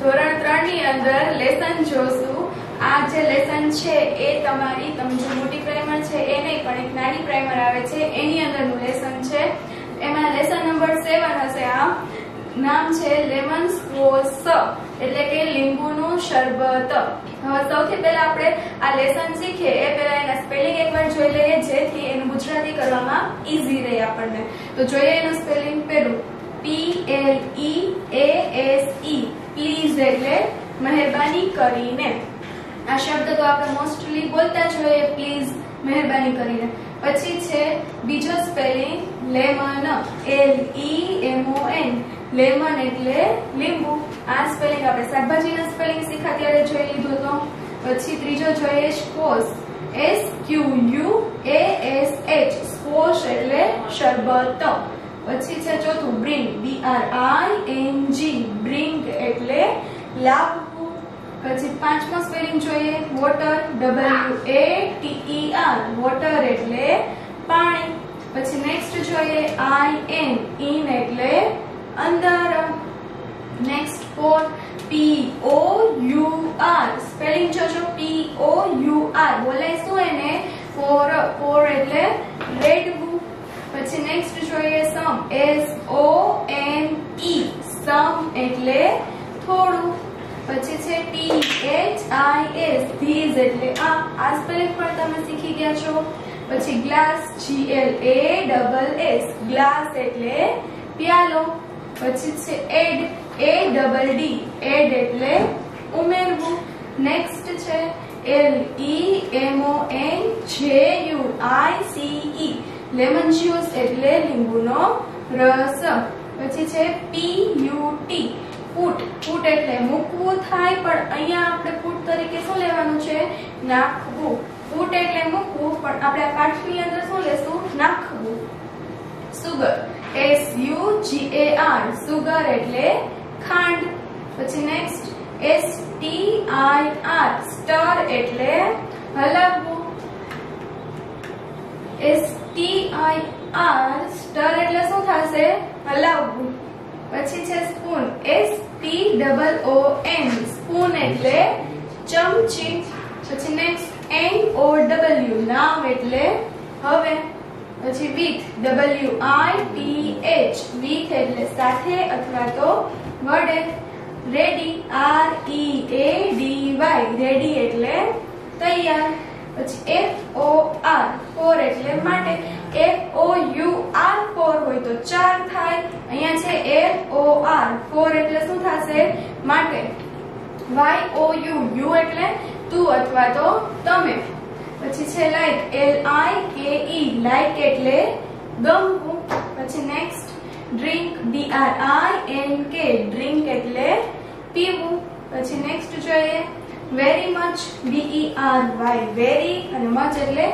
ધોરણ ત્રણની અંદર લેસન જોશું. આ જે લેસન છે એ તમારી, તમે જે મોટી પ્રાઇમર છે એ નહીં, પણ એક નાની પ્રાઇમર આવે છે, એની અંદરનું લેસન છે. એમાં લેસન નંબર સેવન હશે આ. નામ છે લેમન સ્કોસ એટલે કે લીંબુનું શરબત. હવે સૌથી પહેલા આપણે આ લેસન શીખીએ. એ પહેલા એના સ્પેલિંગ એકવાર જોઈ લઈએ, જેથી એનું ગુજરાતી કરવામાં ઈઝી રહે આપણને. તો જોઈએ એનું સ્પેલિંગ પહેલું. P L E A S E please એટલે મહેરબાની કરીને. આ શબ્દ તો આપણે મોસ્ટલી બોલતા જ હોઈએ પ્લીઝ મહેરબાની કરીને. પછી છે બીજો spelling lemon L E M O N lemon એટલે લીંબુ. આ સ્પેલિંગ આપણે શાકભાજીના સ્પેલિંગ શીખા ત્યારે જોઈ લીધો તો પછી ત્રીજો જોઈએ squash S Q U A S H squash એટલે શરબત. પછી છે ચોથું bring B R I N G bring એટલે લાવવું પછી પાંચમો સ્પેલિંગ જોઈએ water W A T E R water એટલે પાણી. પછી નેક્સ્ટ જોઈએ આઈ એન ઇન એટલે અંદર. Next four P O U R spelling જોજો પી ઓ યુ આર બોલાય શું એને? ફોર ફોર એટલે રેડવું પછી નેક્સ્ટ જોઈએ some S O N E સમ એટલે થોડું. પછી છે T H I S this એટલે આ. આ સ્પેલિંગ પણ તમે શીખી ગયા છો. પછી glass G L A double S glass એટલે પ્યાલો. પછી છે add A double D add એટલે ઉમેરવું. નેક્સ્ટ છે L E M O N J U I C E lemon juice એટલે લીંબુનો રસ. પછી છે પી યુ ટી ફૂટ. ફૂટ એટલે મૂકવું થાય, પણ અહીંયા આપણે ફૂટ તરીકે શું લેવાનું છે? નાખવું. ફૂટ એટલે મૂકવું, પણ આપણે આ પાઠની અંદર શું લેશું? નાખવું. Sugar S U G A R sugar એટલે ખાંડ. પછી next S T I R stir એટલે હલાવવું S T I R stir એટલે શું થશે? હલાવવું. પછી છે spoon S T double O N spoon એટલે ચમચી. પછી નેક્સ્ટ એન ઓ ડબલ્યુ નામ એટલે હવે. પછી with W I T H with એટલે સાથે અથવા તો વડે. Ready R E A D Y ready એટલે તૈયાર. પછી એફ ઓ આર ફોર એટલે માટે F O U R four હોય તો ચાર થાય. અહીંયા છે એફ ઓ આર ફોર એટલે શું થશે? માટે વાય ઓ યુ યુ એટલે તું અથવા તો તમે. પછી છે લાઈક એલ આઈ કે ઈ લાઈક એટલે ગમવું પછી next drink D R I N K drink એટલે પીવું. પછી નેક્સ્ટ જોઈએ. Very much D R Y very અને મચ એટલે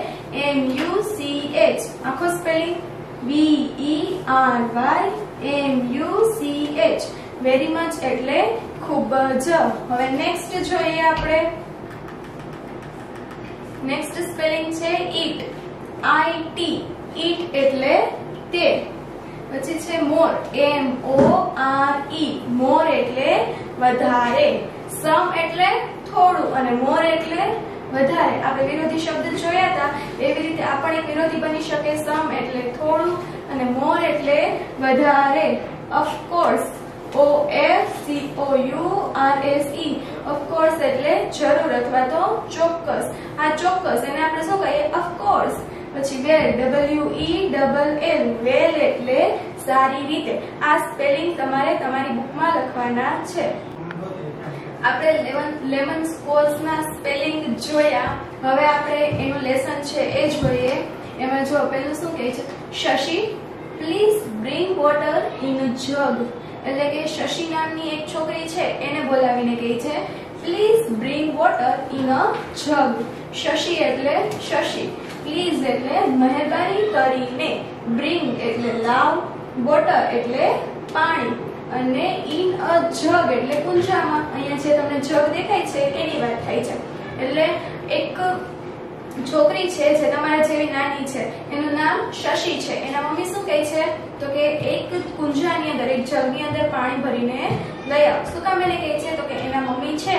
એમ યુ સી એચ આખો spelling V E R Y M U C H very much એટલે ખૂબ જ. હવે નેક્સ્ટ જોઈએ આપણે. નેક્સ્ટ સ્પેલિંગ છે ઈટ આઈ ટી ઈટ એટલે તે. પછી છે મોર એમ ઓ આર ઈ મોર એટલે વધારે. સમ એટલે થોડું અને મોર એટલે વધારે. આપણે વિરોધી શબ્દ જોયા હતા, એવી રીતે આ પણ એક વિરોધી બની શકે સમ એટલે થોડું અને મોર એટલે વધારે. Of course O F C O U R S E of course એટલે જરૂર અથવા તો ચોક્કસ. આ ચોક્કસ. એને આપણે શું કહીએ? ઓફકોર્સ પછી well W E double L well એટલે સારી રીતે. આ સ્પેલિંગ તમારે તમારી બુકમાં લખવાના છે. આપણે લેમન સ્કોલ્સના સ્પેલિંગ જોયા. હવે આપણે એનું લેસન છે એ જોઈએ. એમાં જો પેલું શું કહે છે? Shashi please bring water in jug એટલે કે શશી નામની એક છોકરી છે, એને બોલાવીને કહે છે please bring water in a jug Shashi એટલે શશી. પ્લીઝ એટલે મહેરબાની કરીને બ્રિંગ એટલે લાવ વોટર એટલે પાણી. અને ઇન અ જગ એટલે કુંજામાં અહીંયા જે તમને જગ દેખાય છે, એની વાત થાય છે. એટલે એક છોકરી છે જે તમારા જેવી નાની છે, એનું નામ શશી છે. એના મમ્મી શું કહે છે? તો કે એક કુંજાની અંદર, એક જગની અંદર પાણી ભરીને લઈ આવ. શું કામ એને કહે છે? તો કે એના મમ્મી છે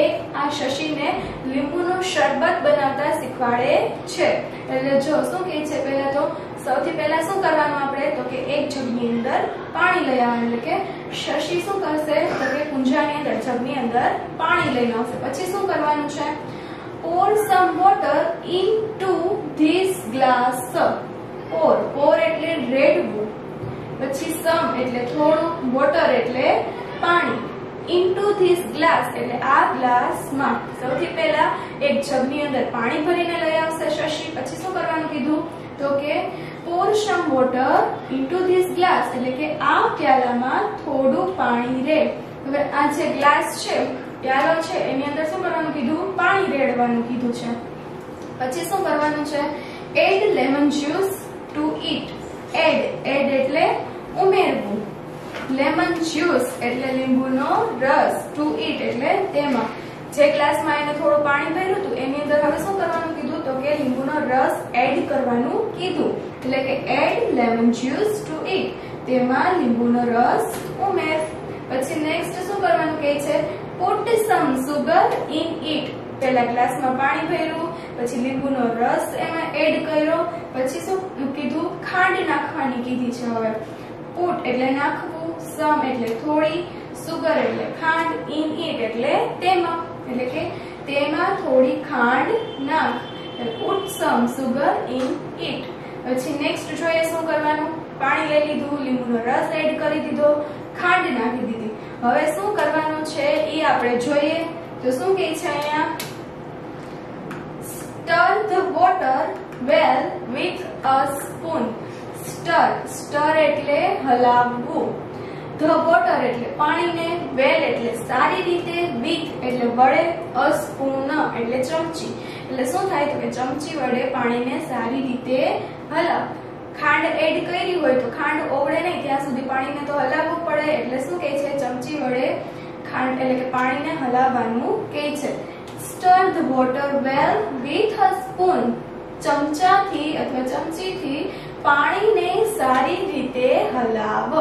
એ આ શશીને લીંબુનું શરબત બનાવતા શીખવાડે છે. એટલે જો શું કહે છે પહેલા તો? સૌથી પહેલા શું કરવાનું આપણે? તો કે એક જગની અંદર પાણી લઈ આવવાનું, એટલે કે શશી શું કરશે? તો કે કુંજાની અંદર, જગની અંદર પાણી લઈને આવશે. પછી શું કરવાનું છે? Pour some water into this glass. Pour pour એટલે રેડવું પછી સમ એટલે થોડું વોટર એટલે પાણી. ઇન્ટુ ધીસ ગ્લાસ એટલે આ ગ્લાસમાં સૌથી પહેલા એક જગની અંદર પાણી ભરીને લઈ આવશે શશી. પછી શું કરવાનું કીધું? તો કે pour some water into this glass, એટલે કે આ પ્યાલામાં થોડું પાણી રે હવે આ જે ગ્લાસ છે, પ્યાલો છે, એની અંદર શું કરવાનું કીધું? પાણી રેડવાનું કીધું છે. પછી શું કરવાનું છે? Add lemon juice to it add add એટલે ઉમેરવું. લેમન જ્યુસ એટલે લીંબુનો રસ ટુ ઈટ એટલે તેમાં. જે ગ્લાસમાં એને થોડું પાણી ભર્યું હતું, એની અંદર હવે શું કરવાનું કે લીંબુનો રસ એડ કરવાનું કીધું. એટલે કે add lemon juice to it તેમાં લીંબુનો રસ ઉમેર. પછી નેક્સ્ટ શું કરવાનું કહે છે? Put some sugar in it પહેલા ગ્લાસમાં પાણી ભર્યું. પછી લીંબુનો રસ એમાં એડ કર્યો. પછી શું કીધું? ખાંડ નાખવાની કીધી છે હવે. પુટ એટલે નાખવું સમ એટલે થોડી સુગર એટલે ખાંડ ઇન ઇટ એટલે તેમાં. એટલે કે તેમાં થોડી ખાંડ નાખ. Put some sugar in it પછી નેક્સ્ટ જોઈએ શું કરવાનું? પાણી લઈ લીધું, લીંબુનો રસ એડ કરી દીધો, ખાંડ નાખી દીધી. હવે શું કરવાનું છે એ આપણે જોઈએ. તો શું કહે છે અહીંયા? Stir the water well with a spoon stir stir એટલે હલાવવું. ધ વોટર એટલે પાણીને વેલ એટલે સારી રીતે વિથ એટલે વડે અ સ્પૂન એટલે ચમચી. એટલે શું થાય તો કે ચમચી વડે પાણીને સારી રીતે હલાવ ખાંડ એડ કરી હોય તો ખાંડ ઓગળે નહીં, ત્યાં સુધી પાણીને તો હલાવવું પડે. એટલે શું કહે છે? ચમચી વડે ખાંડ એટલે કે પાણીને હલાવવાનું કહે છે. Stir the water well with a spoon ચમચાથી અથવા ચમચીથી પાણીને સારી રીતે હલાવ.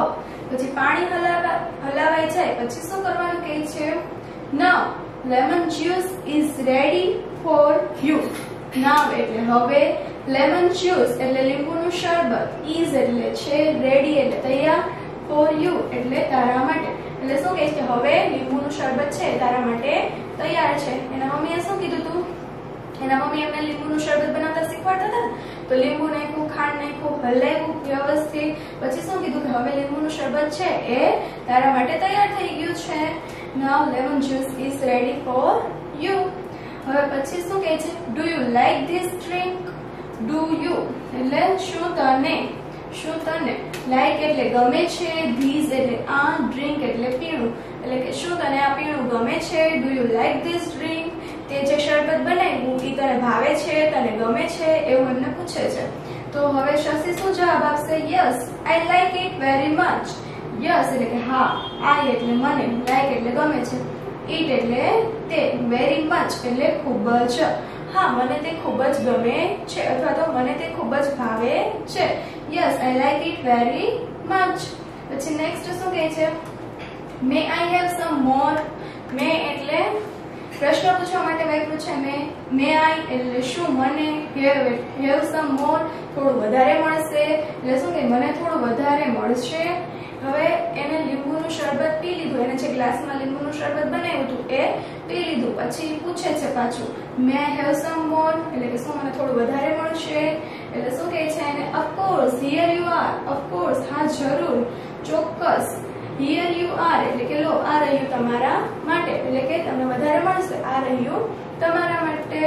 પછી પાણી હલાવા હલાવાઈ જાય. પછી શું કરવાનું કહે છે? Now lemon juice is ready for you now એટલે હવે લેમન જ્યુસ એટલે લીંબુનું શરબત ઇઝ એટલે છે રેડી એટલે તૈયાર ફોર યુ એટલે તારા માટે. એટલે શું કહે છે હવે લીંબુનું શરબત છે તારા માટે તૈયાર છે. એના મમ્મીએ શું કીધું તું? એના મમ્મી એમને લીંબુનું શરબત બનાવતા શીખવાડતા હતા તો લીંબુ નાખ્યું, ખાંડ નાખ્યું હલાવ્યું વ્યવસ્થિત. પછી શું કીધું કે હવે લીંબુનું શરબત છે, એ તારા માટે તૈયાર થઈ ગયું છે. Now lemon juice is ready for you હવે પછી શું કહે છે? Do you like this drink do you એટલે શું તને? શું તને? લાઈક એટલે ગમે છે ધીઝ એટલે આ ડ્રિંક એટલે પીણું. એટલે કે શું તને આ પીણું ગમે છે? Do you like this drink તે જે શરબત બનાવ્યું, એ તને ભાવે છે, તને ગમે છે, એવું એમને પૂછે છે. તો હવે શશી શું જવાબ આપશે? Yes I like it very much yes એટલે કે હા આઈ એટલે મને લાઈક એટલે ગમે છે. ઈટ એટલે તે વેરી મચ એટલે ખૂબ જ. હા, મને તે ખૂબ જ ગમે છે અથવા તો મને તે ખૂબ જ ભાવે છે. Yes I like it very much પછી નેક્સ્ટ શું કહે છે? મે આઈ હેવ સમ મોર મે એટલે પ્રશ્ન પૂછવા માટે વાપર્યું છે મે મે આઈ એટલે શું મને હેવ હેવ સમ મોર થોડું વધારે મળશે. એટલે શું કે મને થોડું વધારે મળશે? હવે એને લીંબુનું શરબત પી લીધું. એને જે ગ્લાસમાં લીંબુનું શરબત બનાવ્યું હતું એ પી લીધું. પછી પૂછે છે પાછું, મે હેવ સમ મોર એટલે કે, શું મને થોડું વધારે મળશે? એટલે શું કહે છે એને of course here you are of course હા, જરૂર. ચોક્કસ. હિયર યુ આર એટલે કે, લો, આ રહ્યું તમારા માટે, એટલે કે તમને વધારે મળશે આ રહ્યું. તમારા માટે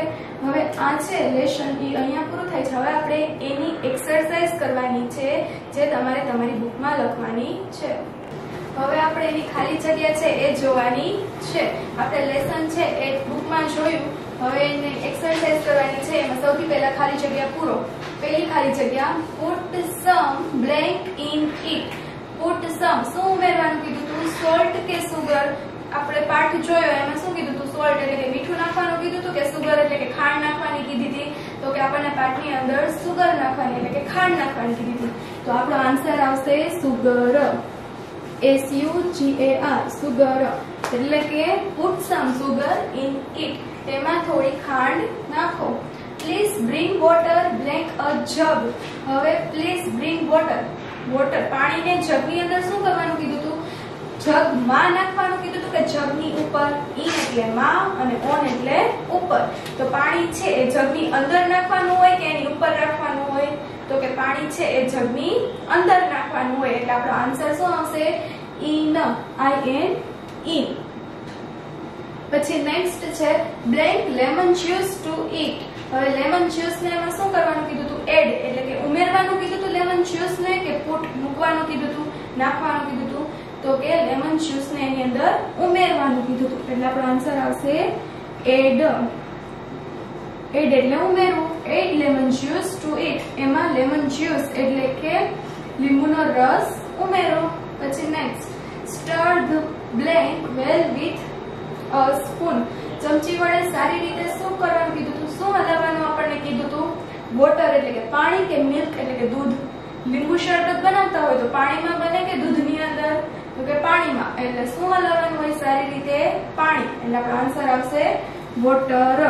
હવે આ છે લેશન. એ અહીંયા પૂરું થાય છે. હવે આપણે એની એક્સરસાઇઝ કરવાની છે, જે તમારે તમારી બુકમાં લખવાની છે. હવે આપણે એની ખાલી જગ્યા છે એ જોવાની છે. આપણે લેસન છે એ બુકમાં જોયું. હવે એને એક્સરસાઇઝ કરવાની છે. એમાં સૌથી પહેલા ખાલી જગ્યા પૂરો. પહેલી ખાલી જગ્યા put some blank in it put some શું ઉમેરવાનું કીધું તું? સોલ્ટ કે સુગર આપણે પાઠ જોયો, એમાં શું કીધું તું? સોલ્ટ એટલે કે મીઠું નાખવાનું કીધું હતું કે સુગર એટલે કે ખાંડ નાખવાની કીધી હતી તો કે આપણને પાઠની અંદર સુગર નાખવાની એટલે કે ખાંડ નાખવાની કીધી હતી તો આપણો આન્સર આવશે sugar. S U G A R sugar. એટલે કે put some sugar in it તેમાં થોડી ખાંડ નાખો. Please bring water blank a jug હવે પ્લીઝ બ્રિંગ વોટર વોટર પાણીને જગની અંદર શું કરવાનું કીધું હતું જગમાં નાખવાનું કીધું હતું કે જગની ઉપર, ઈ એટલે માં અને ઓન એટલે ઉપર. તો પાણી છે એ જગની અંદર નાખવાનું હોય કે એની ઉપર રાખવાનું હોય? તો કે પાણી છે એ જગની અંદર નાખવાનું હોય. એટલે આપણો આન્સર શું આવશે? ઇન આઈ એન ઈ પછી નેક્સ્ટ છે blank lemon juice to it હવે લેમન જ્યુસ ને એમાં શું કરવાનું કીધું હતું? એડ એટલે કે ઉમેરવાનું કીધું હતું લેમન જ્યુસ ને કે પુટ મૂકવાનું કીધું હતું? નાખવાનું કીધું હતું? તો કે લેમન જ્યુસ ને એની અંદર ઉમેરવાનું કીધું હતું. એટલે આપણો આન્સર આવશે એડ. એડ એટલે ઉમેરવું. Add lemon juice to it એમાં લેમન જ્યુસ એટલે કે લીંબુનો રસ ઉમેરો. પછી next stir the blank well with a spoon ચમચી વડે સારી રીતે શું કરવાનું કીધું હતું? શું હલાવવાનું આપણને કીધું હતું? વોટર એટલે કે પાણી કે મિલ્ક એટલે કે દૂધ. લીંબુ શરબત બનાવતા હોય તો પાણીમાં બને કે દૂધની તો કે પાણીમાં, એટલે શું હલાવવાનું હોય સારી રીતે? પાણી. એટલે આપણો આન્સર આવશે water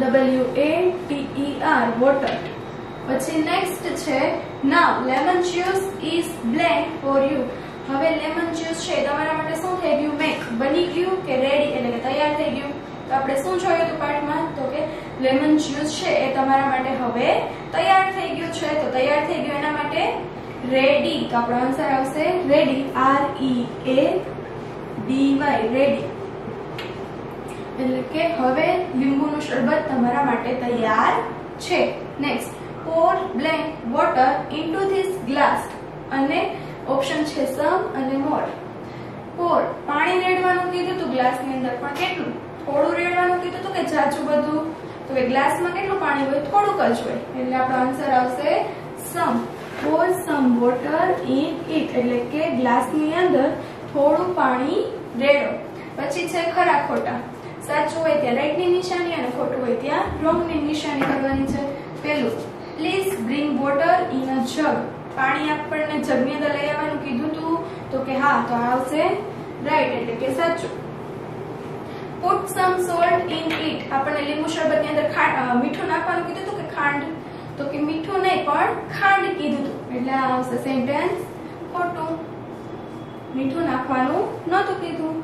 W A T E R water પછી નેક્સ્ટ છે now lemon juice is blank for you હવે લેમન જ્યુસ છે તમારા માટે શું થઈ ગયું? મેક બની ગયું કે રેડી એટલે કે તૈયાર થઈ ગયું. તો આપણે શું જોયું હતું પાઠમાં? તો કે લેમન જ્યુસ છે, એ તમારા માટે હવે તૈયાર થઈ ગયું છે. તો તૈયાર થઈ ગયું એના માટે રેડી, તો આપણો આન્સર આવશે ready R E A D Y ready. એટલે કે હવે લીંબુનું શરબત તમારા માટે તૈયાર છે. Next pour blank water into this glass અને ઓપ્શન છે સમ અને મોર પોર પાણી રેડવાનું કીધું હતું ગ્લાસની અંદર પણ કેટલું? થોડું રેડવાનું કીધું હતું કે જાજુ બધું? તો કે ગ્લાસમાં કેટલું પાણી હોય? થોડુંક જ હોય. એટલે આપણો આન્સર આવશે some pour some water in it એટલે કે ગ્લાસની અંદર થોડું પાણી રેડો. પછી છે ખરા ખોટા. સાચું હોય ત્યાં રાઈટની નિશાની અને ખોટું હોય ત્યાં રોંગની નિશાની કરવાની છે. પેલું please bring water in a jug પાણી આપણને જગની અંદર લઈ આવવાનું કીધું હતું તો કે હા, તો આવશે રાઈટ એટલે કે સાચું. Put some salt in it આપણને લીંબુ શરબતની અંદર મીઠું નાખવાનું કીધું હતું કે ખાંડ? તો કે મીઠું નહીં, પણ ખાંડ કીધું એટલે આ આવશે સેન્ટેન્સ ખોટું. મીઠું નાખવાનું નહોતું કીધું.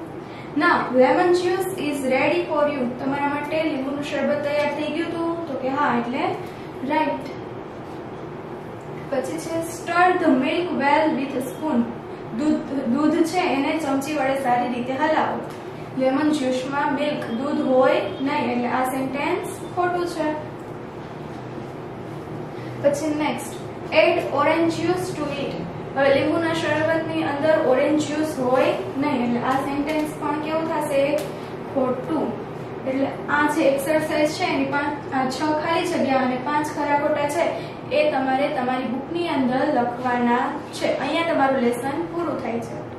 ના lemon juice is ready for you તમારા માટે લીંબુનું શરબત તૈયાર થઈ ગયું હતું. તો કે હા, એટલે રાઈટ પછી છે stir the milk well with spoon દૂધ દૂધ છે, એને ચમચી વડે સારી રીતે હલાવો. લેમન જ્યુસમાં મિલ્ક દૂધ હોય નહીં, એટલે આ સેન્ટેન્સ ખોટું છે. પછી next add orange juice to it હવે લીંબુના શરબતની અંદર ઓરેન્જ જ્યુસ હોય નહીં, એટલે આ સેન્ટેન્સ પણ કેવું થશે? ખોટું. એટલે આ જે એક્સરસાઇઝ છે, એની પાંચ છ ખાલી જગ્યા અને પાંચ ખરા ખોટા છે, એ તમારે તમારી બુકની અંદર લખવાના છે. અહીંયા તમારું લેસન પૂરું થાય છે.